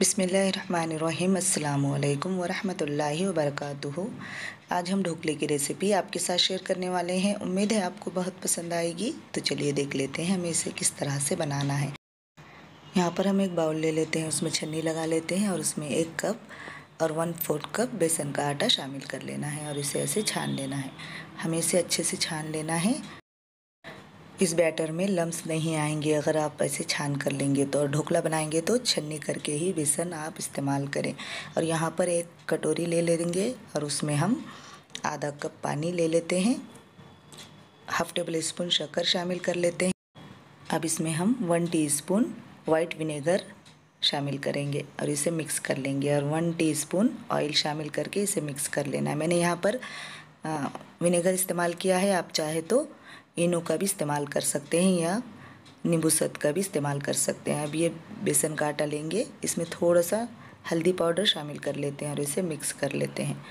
बिसमीम अल्लाम वरहमतुल्लाहि आज हम ढोकले की रेसिपी आपके साथ शेयर करने वाले हैं। उम्मीद है आपको बहुत पसंद आएगी। तो चलिए देख लेते हैं हमें इसे किस तरह से बनाना है। यहाँ पर हम एक बाउल ले लेते हैं, उसमें छन्नी लगा लेते हैं और उसमें एक कप और वन फोर्थ कप बेसन का आटा शामिल कर लेना है और इसे ऐसे छान लेना है। हमें इसे अच्छे से छान लेना है। इस बैटर में लम्स नहीं आएँगे। अगर आप ऐसे छान कर लेंगे तो और ढोकला बनाएँगे तो छन्नी करके ही बेसन आप इस्तेमाल करें। और यहाँ पर एक कटोरी ले लेंगे और उसमें हम आधा कप पानी ले लेते हैं। हाफ़ टेबल स्पून शक्कर शामिल कर लेते हैं। अब इसमें हम वन टीस्पून वाइट विनेगर शामिल करेंगे और इसे मिक्स कर लेंगे। और वन टीस्पून ऑयल शामिल करके इसे मिक्स कर लेना है। मैंने यहाँ पर विनेगर इस्तेमाल किया है, आप चाहे तो इनो का भी इस्तेमाल कर सकते हैं या नींबू सत का भी इस्तेमाल कर सकते हैं। अब ये बेसन का आटा लेंगे, इसमें थोड़ा सा हल्दी पाउडर शामिल कर लेते हैं और इसे मिक्स कर लेते हैं।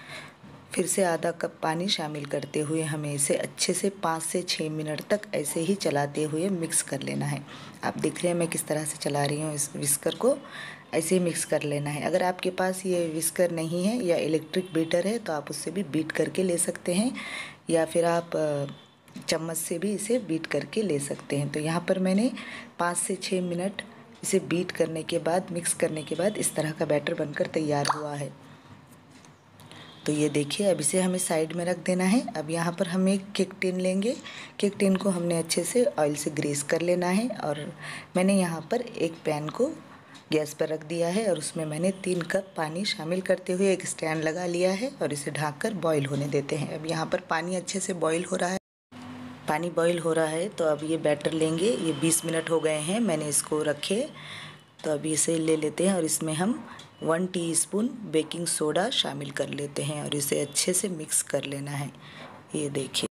फिर से आधा कप पानी शामिल करते हुए हमें इसे अच्छे से पाँच से छः मिनट तक ऐसे ही चलाते हुए मिक्स कर लेना है। आप देख रहे हैं मैं किस तरह से चला रही हूँ इस विस्कर को। ऐसे ही मिक्स कर लेना है। अगर आपके पास ये विस्कर नहीं है या इलेक्ट्रिक बीटर है तो आप उससे भी बीट करके ले सकते हैं या फिर आप चम्मच से भी इसे बीट करके ले सकते हैं। तो यहाँ पर मैंने पाँच से छः मिनट इसे बीट करने के बाद, मिक्स करने के बाद इस तरह का बैटर बनकर तैयार हुआ है। तो ये देखिए, अब इसे हमें साइड में रख देना है। अब यहाँ पर हम एक केक टिन लेंगे। केक टिन को हमने अच्छे से ऑयल से ग्रीस कर लेना है और मैंने यहाँ पर एक पैन को गैस पर रख दिया है और उसमें मैंने तीन कप पानी शामिल करते हुए एक स्टैंड लगा लिया है और इसे ढक कर बॉईल होने देते हैं। अब यहाँ पर पानी अच्छे से बॉईल हो रहा है। पानी बॉईल हो रहा है तो अब ये बैटर लेंगे। ये 20 मिनट हो गए हैं, मैंने इसको रखे। तो अभी इसे ले लेते हैं और इसमें हम वन टीस्पून बेकिंग सोडा शामिल कर लेते हैं और इसे अच्छे से मिक्स कर लेना है। ये देखिए,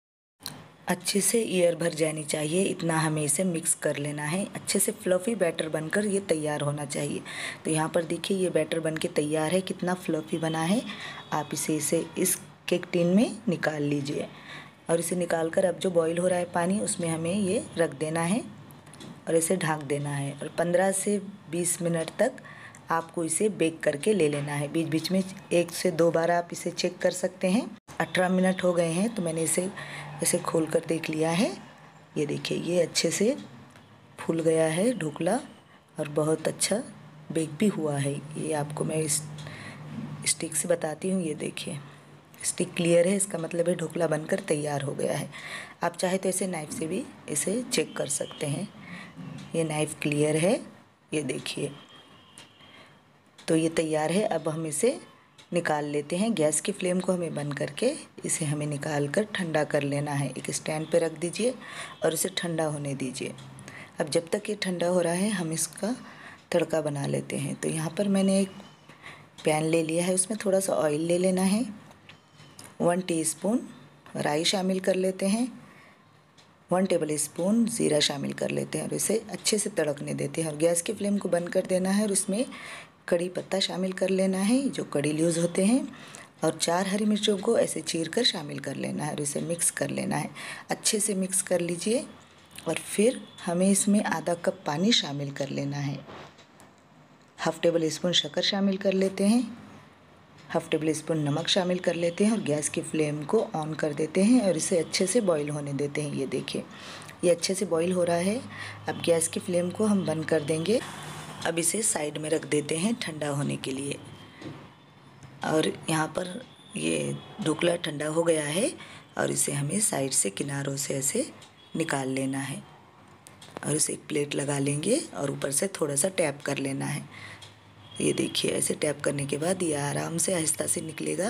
अच्छे से ईयर भर जानी चाहिए, इतना हमें इसे मिक्स कर लेना है। अच्छे से फ्लफ़ी बैटर बनकर ये तैयार होना चाहिए। तो यहाँ पर देखिए, ये बैटर बन के तैयार है, कितना फ्लफ़ी बना है। आप इसे इसे इस केक टिन में निकाल लीजिए। और इसे निकाल कर अब जो बॉईल हो रहा है पानी, उसमें हमें ये रख देना है और इसे ढाँक देना है। और 15 से 20 मिनट तक आपको इसे बेक करके ले लेना है। बीच बीच में एक से दो बार आप इसे चेक कर सकते हैं। अठारह मिनट हो गए हैं तो मैंने इसे ऐसे खोल कर देख लिया है। ये देखिए, ये अच्छे से फूल गया है ढोकला और बहुत अच्छा बेक भी हुआ है। ये आपको मैं इस स्टिक से बताती हूँ, ये देखिए। स्टिक क्लियर है, इसका मतलब है ढोकला बनकर तैयार हो गया है। आप चाहे तो ऐसे नाइफ़ से भी इसे चेक कर सकते हैं। ये नाइफ़ क्लियर है, ये देखिए। तो ये तैयार है, अब हम इसे निकाल लेते हैं। गैस की फ्लेम को हमें बंद करके इसे हमें निकाल कर ठंडा कर लेना है। एक स्टैंड पर रख दीजिए और इसे ठंडा होने दीजिए। अब जब तक ये ठंडा हो रहा है, हम इसका तड़का बना लेते हैं। तो यहाँ पर मैंने एक पैन ले लिया है, उसमें थोड़ा सा ऑयल ले लेना है। वन टीस्पून राई शामिल कर लेते हैं। वन टेबल स्पून ज़ीरा शामिल कर लेते हैं और इसे अच्छे से तड़कने देते हैं और गैस की फ्लेम को बंद कर देना है और उसमें कड़ी पत्ता शामिल कर लेना है, जो कड़ी ल्यूज़ होते हैं। और चार हरी मिर्चों को ऐसे चीर कर शामिल कर लेना है और इसे मिक्स कर लेना है। अच्छे से मिक्स कर लीजिए और फिर हमें इसमें आधा कप पानी शामिल कर लेना है। हाफ़ टेबल स्पून शक्कर शामिल कर लेते हैं। हाफ़ टेबल स्पून नमक शामिल कर लेते हैं और गैस की फ्लेम को ऑन कर देते हैं और इसे अच्छे से बॉईल होने देते हैं। ये देखिए, ये अच्छे से बॉईल हो रहा है। अब गैस की फ्लेम को हम बंद कर देंगे। अब इसे साइड में रख देते हैं ठंडा होने के लिए। और यहाँ पर ये ढोकला ठंडा हो गया है और इसे हमें साइड से किनारों से ऐसे निकाल लेना है। और इसे एक प्लेट लगा लेंगे और ऊपर से थोड़ा सा टैप कर लेना है। ये देखिए, ऐसे टैप करने के बाद ये आराम से आहिस्ता से निकलेगा,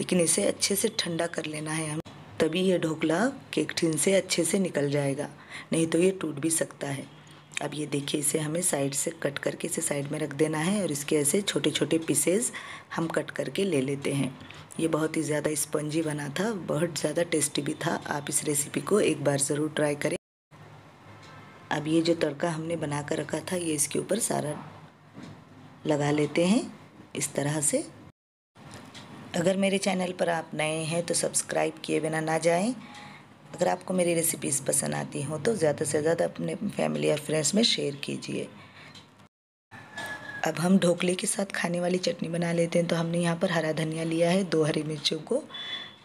लेकिन इसे अच्छे से ठंडा कर लेना है हम। तभी ये ढोकला केक टिन से अच्छे से निकल जाएगा, नहीं तो ये टूट भी सकता है। अब ये देखिए, इसे हमें साइड से कट करके इसे साइड में रख देना है और इसके ऐसे छोटे छोटे पीसेज हम कट करके ले लेते हैं। ये बहुत ही ज़्यादा स्पंजी बना था, बहुत ज़्यादा टेस्टी भी था। आप इस रेसिपी को एक बार ज़रूर ट्राई करें। अब ये जो तड़का हमने बना कर रखा था, ये इसके ऊपर सारा लगा लेते हैं इस तरह से। अगर मेरे चैनल पर आप नए हैं तो सब्सक्राइब किए बिना ना जाएँ। अगर आपको मेरी रेसिपीज़ पसंद आती हों तो ज़्यादा से ज़्यादा अपने फैमिली और फ्रेंड्स में शेयर कीजिए। अब हम ढोकले के साथ खाने वाली चटनी बना लेते हैं। तो हमने यहाँ पर हरा धनिया लिया है, दो हरी मिर्चों को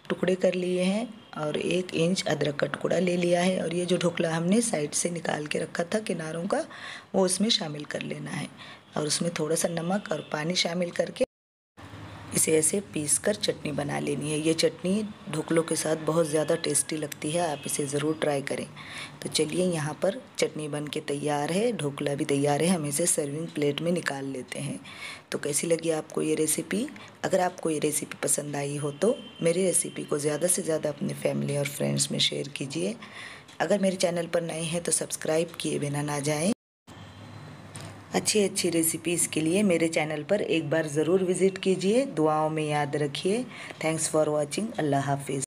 टुकड़े कर लिए हैं और एक इंच अदरक का टुकड़ा ले लिया है। और ये जो ढोकला हमने साइड से निकाल के रखा था किनारों का, वो उसमें शामिल कर लेना है। और उसमें थोड़ा सा नमक और पानी शामिल करके इसे ऐसे पीस कर चटनी बना लेनी है। ये चटनी ढोकलों के साथ बहुत ज़्यादा टेस्टी लगती है, आप इसे ज़रूर ट्राई करें। तो चलिए यहाँ पर चटनी बन के तैयार है, ढोकला भी तैयार है, हम इसे सर्विंग प्लेट में निकाल लेते हैं। तो कैसी लगी आपको ये रेसिपी अगर आपको ये रेसिपी पसंद आई हो तो मेरी रेसिपी को ज़्यादा से ज़्यादा अपने फैमिली और फ्रेंड्स में शेयर कीजिए। अगर मेरे चैनल पर नए हैं तो सब्सक्राइब किए बिना ना जाएँ। अच्छी अच्छी रेसिपीज़ के लिए मेरे चैनल पर एक बार ज़रूर विज़िट कीजिए। दुआओं में याद रखिए। थैंक्स फॉर वॉचिंग अल्लाह हाफिज़।